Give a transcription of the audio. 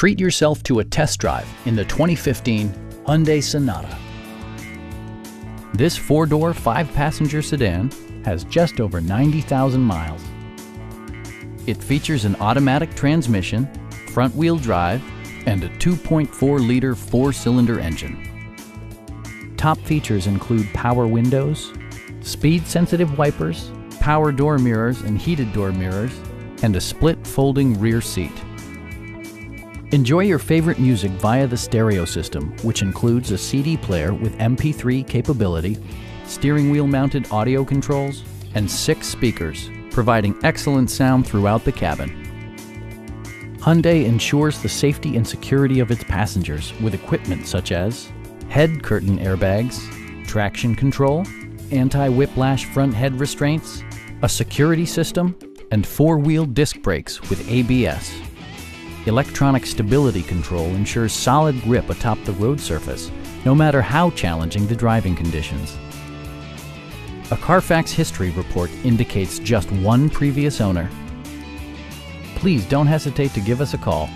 Treat yourself to a test drive in the 2015 Hyundai Sonata. This four-door, five-passenger sedan has just over 90,000 miles. It features an automatic transmission, front-wheel drive, and a 2.4-liter four-cylinder engine. Top features include power windows, speed-sensitive wipers, power door mirrors and heated door mirrors, and a split folding rear seat. Enjoy your favorite music via the stereo system, which includes a CD player with MP3 capability, steering wheel mounted audio controls, and six speakers, providing excellent sound throughout the cabin. Hyundai ensures the safety and security of its passengers with equipment such as head curtain airbags, traction control, anti-whiplash front head restraints, a security system, and four-wheel disc brakes with ABS. Electronic stability control ensures solid grip atop the road surface, no matter how challenging the driving conditions. A Carfax history report indicates just one previous owner. Please don't hesitate to give us a call